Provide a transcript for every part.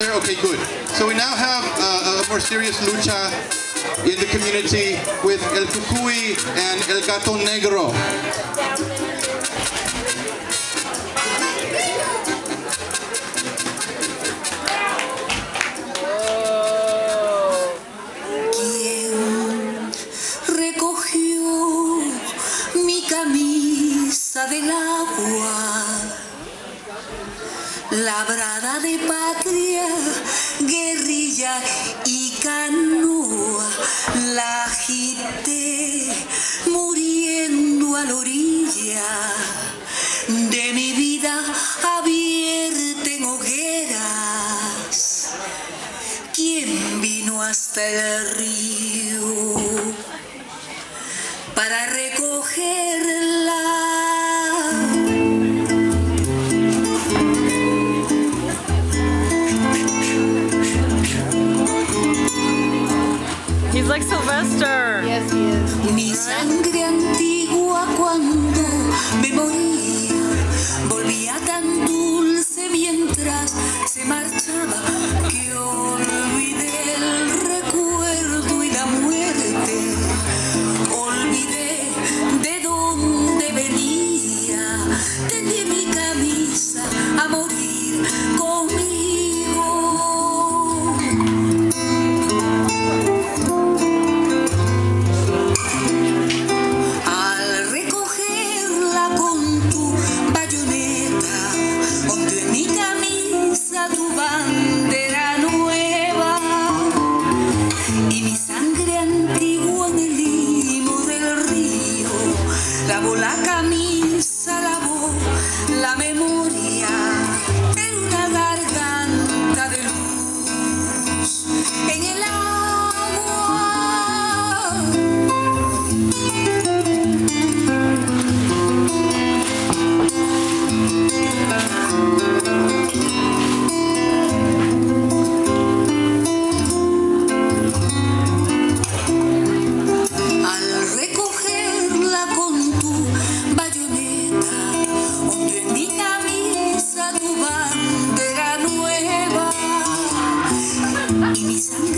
Okay, good. So we now have uh, a more serious lucha in the community with El Cucuy and El Gato Negro. ¿Quién recogió mi camisa del agua? Labrada de patria, guerrilla y canoa, la agité muriendo a la orilla de mi vida abierta en hogueras. ¿Quién vino hasta el río para recogerla? Like Sylvester. Yes, he is. Mi sangre antigua cuando me moría volvía tan La camisa, lavó la memoria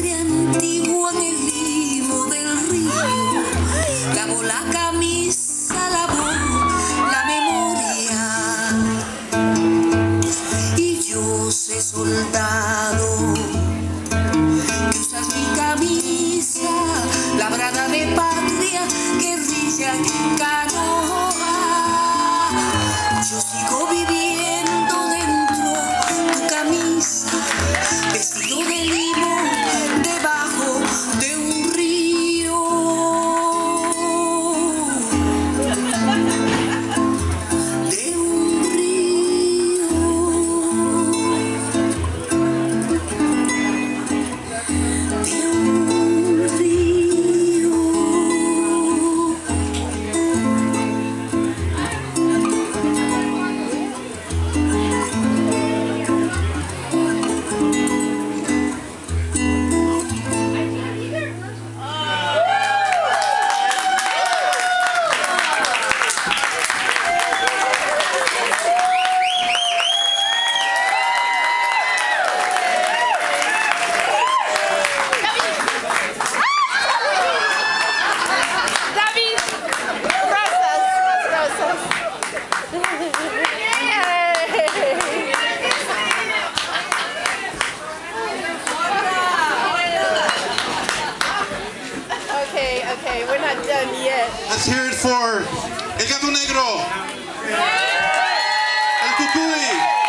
sangre antigua en el limo del río, lavó la camisa, lavó la memoria. Y yo sé soldado que usas mi camisa labrada de patria, guerrilla Let's hear it for El Gato Negro, El Cucuy.